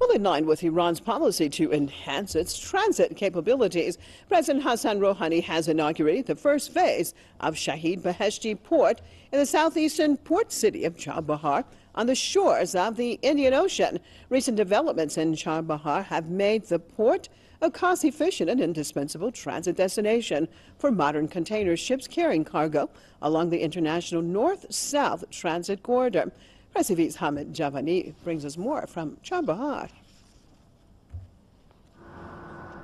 Well, in line with Iran's policy to enhance its transit capabilities, President Hassan Rouhani has inaugurated the first phase of Shahid Beheshti Port in the southeastern port city of Chabahar on the shores of the Indian Ocean. Recent developments in Chabahar have made the port a cost-efficient and indispensable transit destination for modern container ships carrying cargo along the international north-south transit corridor. TV's Hamid Javani brings us more from Chabahar.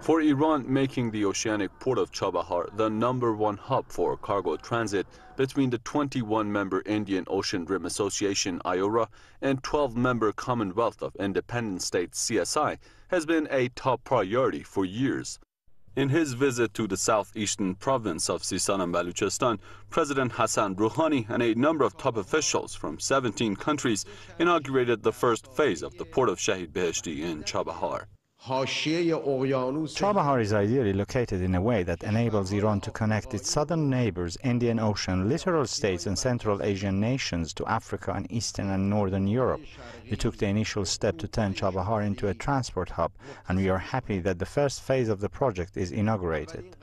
For Iran, making the oceanic port of Chabahar the number one hub for cargo transit between the 21-member Indian Ocean Rim Association IORA and 12-member Commonwealth of Independent States CSI has been a top priority for years. In his visit to the southeastern province of Sistan and Baluchistan, President Hassan Rouhani and a number of top officials from 17 countries inaugurated the first phase of the port of Shahid Beheshti in Chabahar. Chabahar is ideally located in a way that enables Iran to connect its southern neighbors, Indian Ocean, littoral states and Central Asian nations to Africa and Eastern and Northern Europe. We took the initial step to turn Chabahar into a transport hub, and we are happy that the first phase of the project is inaugurated.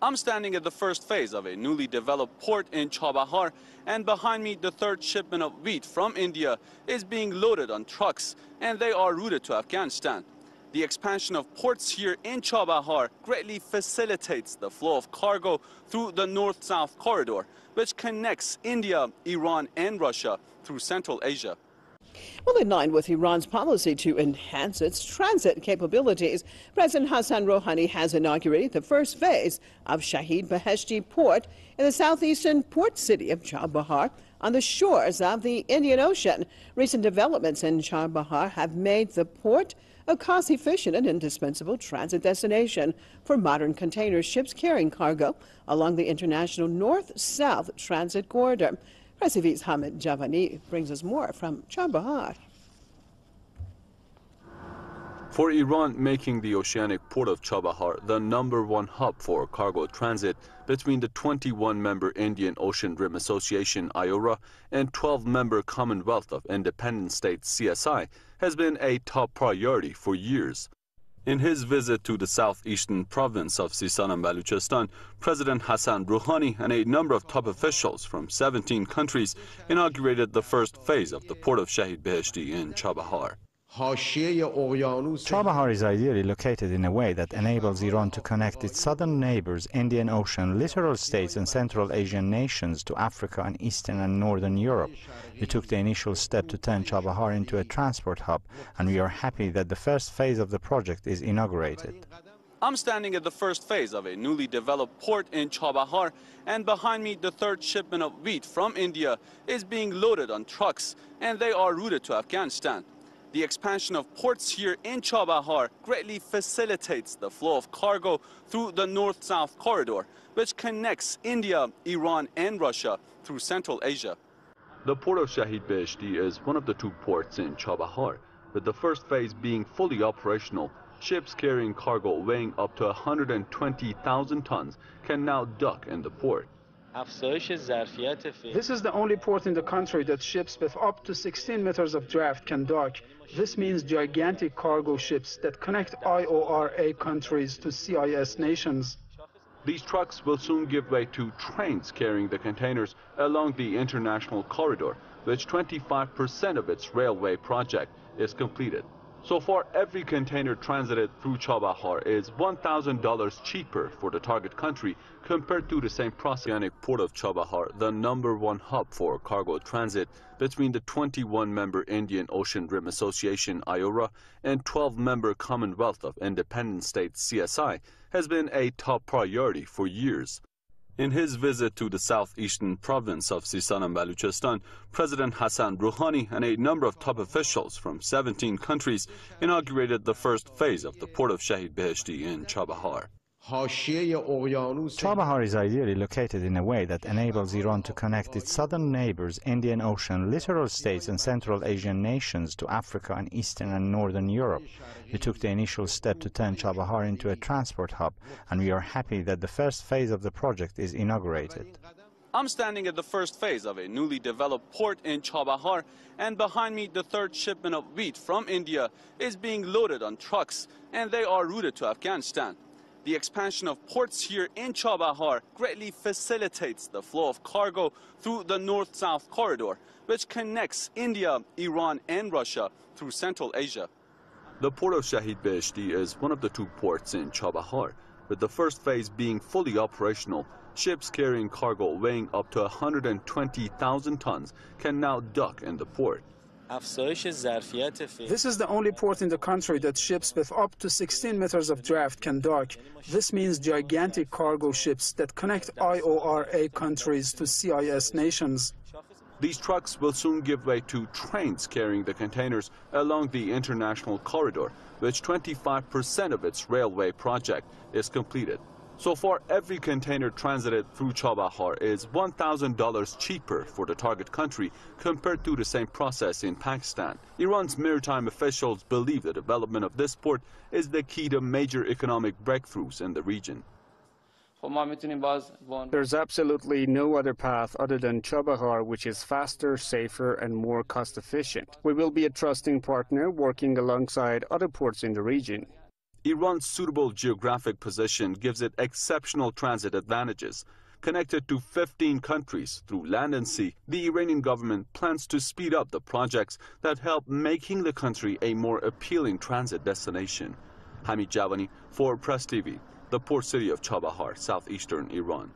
I'm standing at the first phase of a newly developed port in Chabahar, and behind me, the third shipment of wheat from India is being loaded on trucks, and they are routed to Afghanistan. The expansion of ports here in Chabahar greatly facilitates the flow of cargo through the north-south corridor, which connects India, Iran, and Russia through Central Asia. Well, in line with Iran's policy to enhance its transit capabilities, President Hassan Rouhani has inaugurated the first phase of Shahid Beheshti Port in the southeastern port city of Chabahar on the shores of the Indian Ocean. Recent developments in Chabahar have made the port a cost-efficient and indispensable transit destination for modern container ships carrying cargo along the international north-south transit corridor. Press Hamid Javani brings us more from Chabahar. For Iran, making the oceanic port of Chabahar the number one hub for cargo transit between the 21-member Indian Ocean Rim Association IORA and 12-member Commonwealth of Independent States CSI has been a top priority for years. In his visit to the southeastern province of Sistan and Baluchistan, President Hassan Rouhani and a number of top officials from 17 countries inaugurated the first phase of the port of Shahid Beheshti in Chabahar. Chabahar is ideally located in a way that enables Iran to connect its southern neighbors, Indian Ocean, littoral states and Central Asian nations to Africa and Eastern and Northern Europe. We took the initial step to turn Chabahar into a transport hub, and we are happy that the first phase of the project is inaugurated. I'm standing at the first phase of a newly developed port in Chabahar, and behind me, the third shipment of wheat from India is being loaded on trucks, and they are routed to Afghanistan. The expansion of ports here in Chabahar greatly facilitates the flow of cargo through the north-south corridor, which connects India, Iran, and Russia through Central Asia. The port of Shahid Beheshti is one of the two ports in Chabahar, with the first phase being fully operational. Ships carrying cargo weighing up to 120,000 tons can now dock in the port. This is the only port in the country that ships with up to 16 meters of draft can dock. This means gigantic cargo ships that connect IORA countries to CIS nations. These trucks will soon give way to trains carrying the containers along the international corridor, which 25% of its railway project is completed. So far, every container transited through Chabahar is $1,000 cheaper for the target country compared to the same process. port of Chabahar, the number one hub for cargo transit between the 21-member Indian Ocean Rim Association IORA and 12-member Commonwealth of Independent States CSI, has been a top priority for years. In his visit to the southeastern province of Sistan and Baluchistan, President Hassan Rouhani and a number of top officials from 17 countries inaugurated the first phase of the port of Shahid Beheshti in Chabahar. Chabahar is ideally located in a way that enables Iran to connect its southern neighbors, Indian Ocean, littoral states and Central Asian nations to Africa and Eastern and Northern Europe. We took the initial step to turn Chabahar into a transport hub, and we are happy that the first phase of the project is inaugurated. I'm standing at the first phase of a newly developed port in Chabahar, and behind me, the third shipment of wheat from India is being loaded on trucks, and they are routed to Afghanistan. The expansion of ports here in Chabahar greatly facilitates the flow of cargo through the north-south corridor, which connects India, Iran, and Russia through Central Asia. The port of Shahid Beheshti is one of the two ports in Chabahar, with the first phase being fully operational. Ships carrying cargo weighing up to 120,000 tons can now dock in the port. This is the only port in the country that ships with up to 16 meters of draft can dock. This means gigantic cargo ships that connect IORA countries to CIS nations. These trucks will soon give way to trains carrying the containers along the international corridor, which 25% of its railway project is completed. So far, every container transited through Chabahar is $1,000 cheaper for the target country compared to the same process in Pakistan. Iran's maritime officials believe the development of this port is the key to major economic breakthroughs in the region. There's absolutely no other path other than Chabahar, which is faster, safer, and more cost efficient. We will be a trusting partner working alongside other ports in the region. Iran's suitable geographic position gives it exceptional transit advantages. Connected to 15 countries through land and sea, the Iranian government plans to speed up the projects that help making the country a more appealing transit destination. Hamid Javani for Press TV, the port city of Chabahar, southeastern Iran.